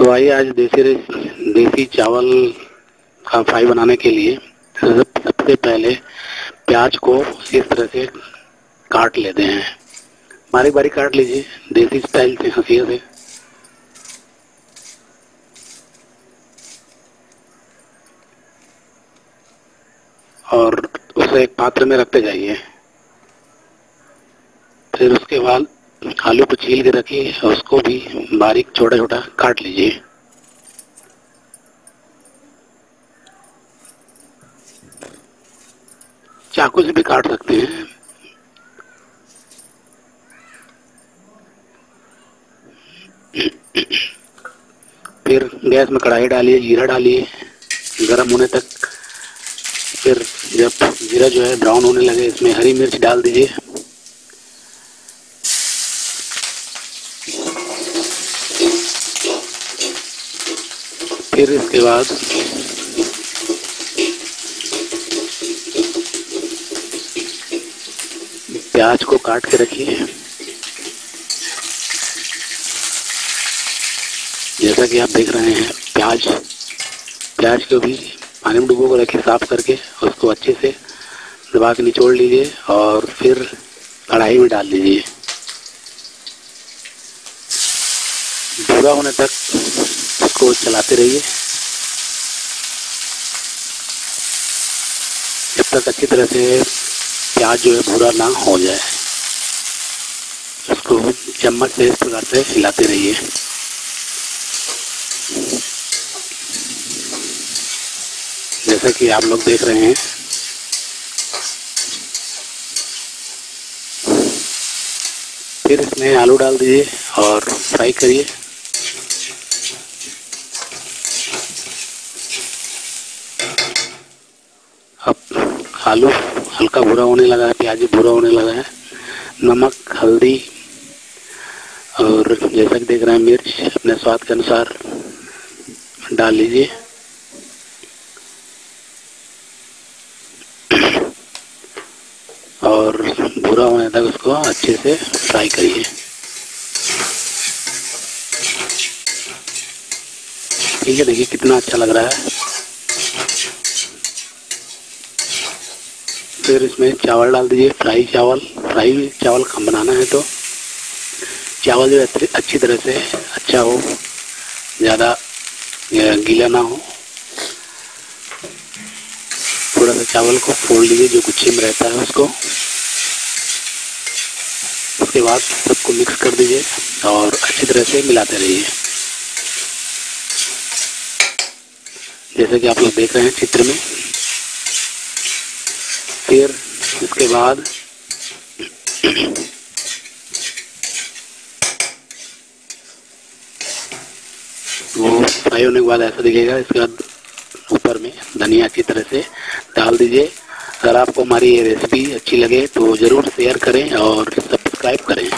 तो आइए आज देसी देसी चावल का फ्राई बनाने के लिए सबसे पहले प्याज को इस तरह से काट लेते हैं। बारीक बारीक काट लीजिए। देसी स्टाइल से हंसिया से। और उसे एक पात्र में रखते जाइए। फिर उसके बाद आलू को छील के रखिए और उसको भी बारीक छोटा छोटा काट लीजिए। चाकू से भी काट सकते हैं। फिर गैस में कढ़ाई डालिए, जीरा डालिए, गरम होने तक। फिर जब जीरा जो है ब्राउन होने लगे, इसमें हरी मिर्च डाल दीजिए। फिर इसके बाद प्याज को काट के रखिए। जैसा कि आप देख रहे हैं, प्याज प्याज को भी पानी में डुबो को रखिए साफ़ करके, उसको अच्छे से दबा के निचोड़ लीजिए और फिर कढ़ाई में डाल दीजिए। भूरा होने तक उसको चलाते रहिए। जब तक अच्छी तरह से प्याज जो है भूरा ना हो जाए, उसको चम्मच से इस प्रकार से हिलाते रहिए। जैसा कि आप लोग देख रहे हैं। फिर इसमें आलू डाल दीजिए और फ्राई करिए। आलू हल्का भूरा होने लगा है, प्याज भूरा होने लगा है, नमक, हल्दी, और जैसा कि देख रहे हैं मिर्च, अपने स्वाद के अनुसार डाल लीजिए। और भूरा होने तक उसको अच्छे से फ्राई करिए। ठीक है, देखिए कितना अच्छा लग रहा है। फिर इसमें चावल डाल दीजिए, फ्राई चावल फ्राई चावल कम बनाना है तो। चावल जो है अच्छी तरह से अच्छा हो, ज़्यादा गीला ना हो। थोड़ा सा चावल को फोड़ लीजिए, जो गुच्छे में रहता है उसको। उसके बाद सबको मिक्स कर दीजिए और अच्छी तरह से मिलाते रहिए। जैसे कि आप लोग देख रहे हैं चित्र में फिर उसके बाद वो फ्राई होने के बाद ऐसा दिखेगा, इसके बाद ऊपर में धनिया अच्छी तरह से डाल दीजिए अगर आपको हमारी ये रेसिपी अच्छी लगे तो ज़रूर शेयर करें और सब्सक्राइब करें